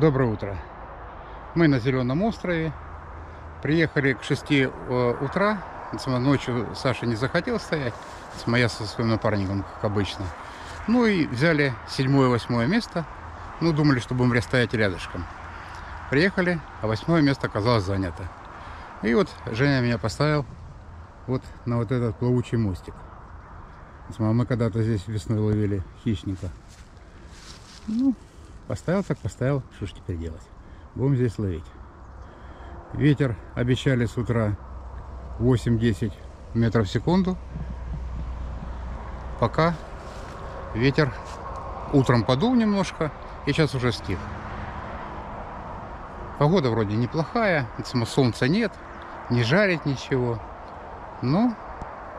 Доброе утро. Мы на Зеленом острове. Приехали к 6 э, утра. Ночью Саша не захотел стоять. Сама Я со своим напарником, как обычно. Ну и взяли седьмое, восьмое место. Ну, думали, что будем стоять рядышком. Приехали, а восьмое место оказалось занято. И вот Женя меня поставил вот на вот этот плавучий мостик. Сама Мы когда-то здесь весной ловили хищника. Ну, поставил так поставил. Что ж теперь делать? Будем здесь ловить. Ветер обещали с утра 8-10 метров в секунду. Пока ветер утром подул немножко и сейчас уже стих. Погода вроде неплохая, солнца нет, не жарит ничего. Но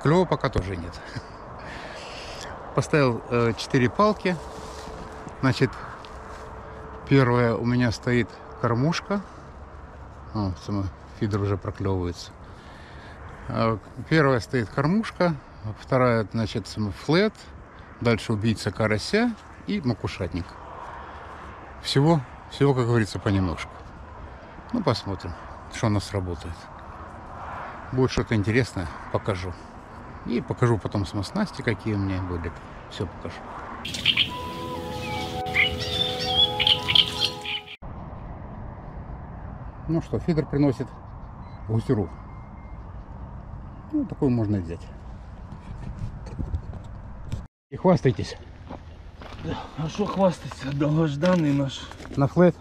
клева пока тоже нет. Поставил э, 4 палки. Значит, первая у меня стоит кормушка. О, сама фидер уже проклевывается. А, Первая стоит кормушка, вторая, значит, флет, дальше убийца карася и макушатник. Всего, всего, как говорится, понемножку. Ну, посмотрим, что у нас работает. Будет что-то интересное, покажу. И покажу потом самоснасти, какие у меня были. Все покажу. Ну что, фидер приносит гусеру. Ну, такой можно и взять. И хвастайтесь. А що хвастаться? Долгожданний наш На флет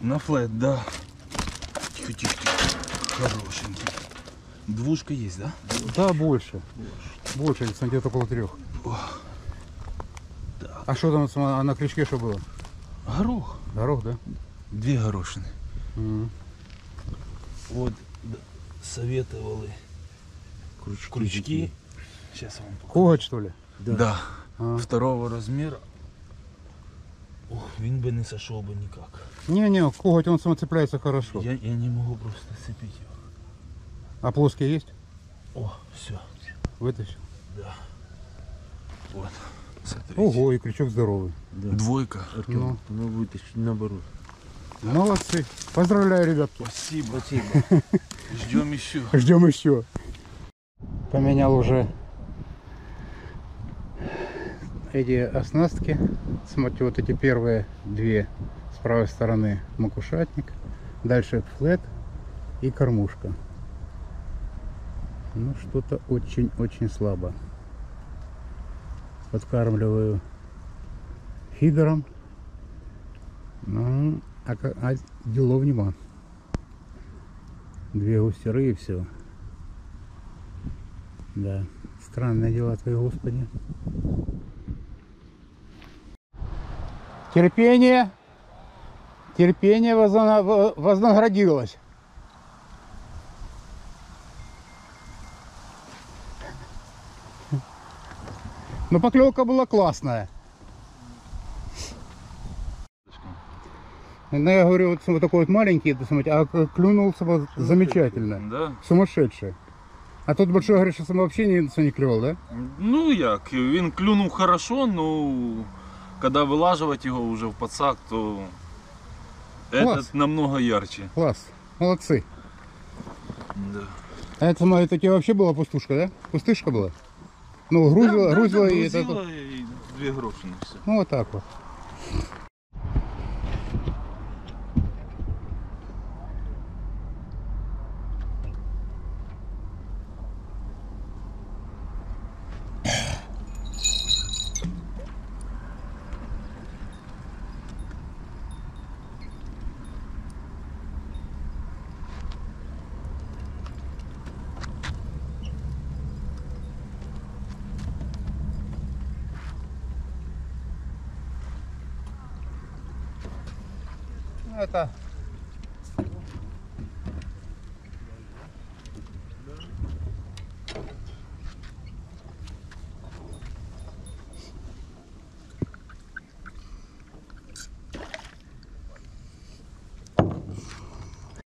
на флет, да. Тихо, тихо, тихо. Хорошенький. Двушка есть, да? Да, больше. Больше, если где-то около трех. А что там а на крючке что было? Горох. Горох, да? Дві горошини. Мгм. От д- советовали крючки. Сейчас я вам покажу. Коготь, что ли? Да. А. Второго розміру. Ох, він би не сошов би ніяк. Не-не, коготь он сам цепляется хорошо. Я, я не можу просто сцепити його. А плоский есть? О, все. Вытащил. Да. Вот. Смотрите. Ого, и крючок здоровый. Двойка. Ну, Оно вытащить наоборот. молодцы. Поздравляю, ребятки. Спасибо. Ждем еще. Ждем еще. Поменял уже эти оснастки. Смотрите, вот эти первые две с правой стороны макушатник. Дальше флет и кормушка. Ну, что-то очень-очень слабо. Подкармливаю фидером. Ну, а, а делов нема. Две густеры и все. Да, странные дела твои, Господи. Терпение, терпение возна- во- вознаградилось. Но поклевка была классная. Ну, я говорю, вот, вот такой вот маленький, это смотрите, а к- клюнулся вот замечательно. Да? Сумасшедший. А тот большой, говорит, что сам вообще не, не клевал, да? Ну як, він клюнув хорошо, ну коли вилажувати його вже в пацак, то Класс. этот намного ярче. Класс. Молодцы. Да. А это, смотри, это у тебя вообще была пустушка, да? Пустышка была? Ну, грузила, Да, грузила да, и это... грузила і дві грошини все. Ну, вот так вот. Ну, это...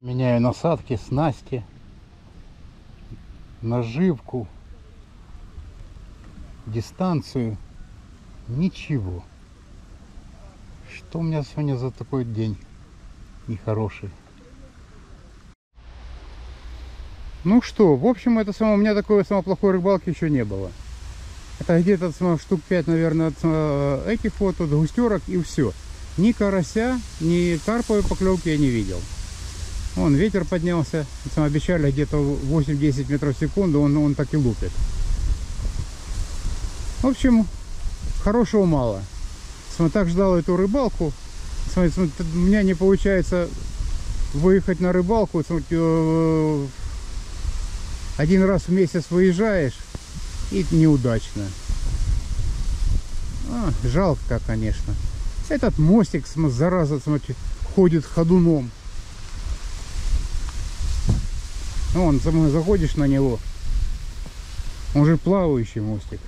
Меняю насадки, снасти, наживку, дистанцию. Ничего. Что у меня сегодня за такой день? Нехороший. Ну что, в общем, это само, у меня такой самой плохой рыбалки еще не было. Это где-то штук 5, наверное, от э, этих вот, от густерок и все. Ни карася, ни карповой поклевки я не видел. Вон ветер поднялся. Там обещали где-то 8-10 метров в секунду, он, он так и лупит. В общем, хорошего мало. Смотри, так ждал эту рыбалку. Смотри, смотри, у меня не получается выехать на рыбалку. Смотри, э, один раз в месяц выезжаешь и неудачно. А, жалко, конечно. Этот мостик, зараза, смотри, ходит ходуном. Ну, он, сам- заходишь на него. Он же плавающий мостик.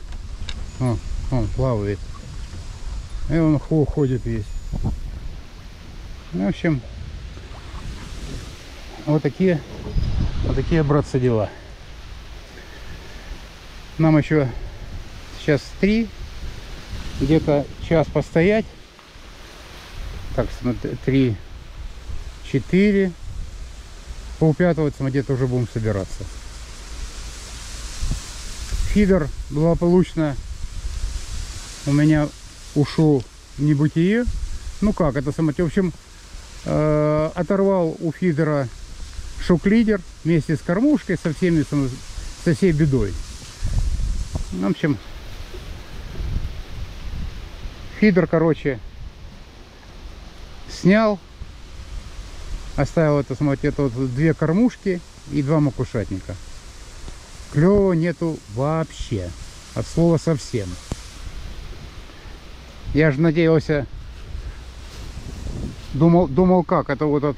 О, он плавает. И он хо- ходит весь. Ну, в общем, вот такие, вот такие, братцы, дела. Нам еще сейчас три, где-то час постоять. Так, смотри, три, четыре, полпятого мы где-то уже будем собираться. Фидер благополучно у меня ушел в небытие. Ну как, это самое, в общем, э, оторвал у фидера шок-лидер вместе с кормушкой, со всеми, со всей бедой. Ну, В общем, фидер, короче, снял, оставил это, смотрите, это вот две кормушки и два макушатника. Клёва нету вообще, от слова совсем. Я же надеялся, думал, думал как, это вот от...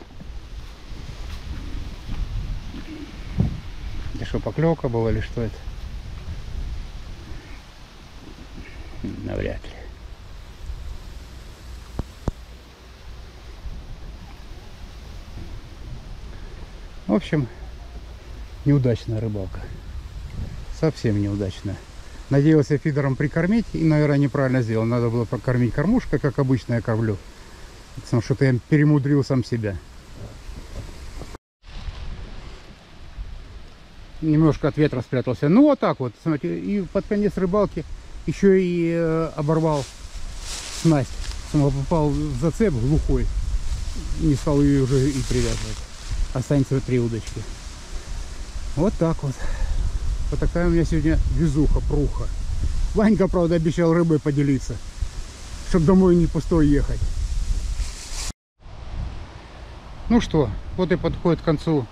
Это что, поклевка была или что это? Навряд ли. В общем, неудачная рыбалка. Совсем неудачная. Надеялся фидером прикормить и, наверное, неправильно сделал. Надо было покормить кормушкой, как обычно я кормлю. Потому что я перемудрил сам себя. Немножко от ветра спрятался. Ну, вот так вот. Смотрите, и под конец рыбалки еще и э, оборвал снасть. Сама попал в зацеп глухой. Не стал ее уже и привязывать. Останется три удочки. Вот так вот. Вот такая у меня сегодня везуха, пруха. Ванька, правда, обещал рыбой поделиться. Чтоб домой не пустой ехать. Ну что, вот и подходит к концу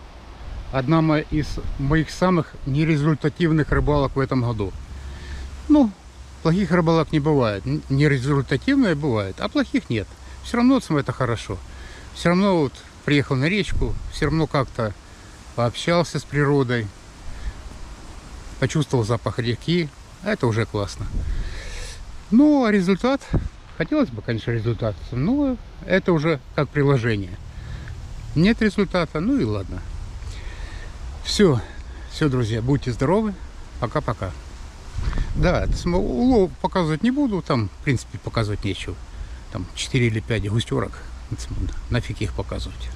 одна из моих самых нерезультативных рыбалок в этом году. Ну, плохих рыбалок не бывает. Нерезультативные бывает, а плохих нет. Все равно это хорошо. Все равно вот приехал на речку, все равно как-то пообщался с природой, почувствовал запах реки, а это уже классно. Ну, а результат, хотелось бы, конечно, результат, но это уже как приложение. Нет результата, ну и ладно. Все, все, друзья, будьте здоровы, пока-пока. Да, улов показывать не буду, там, в принципе, показывать нечего. Там 4 или 5 густерок, нафиг их показывать.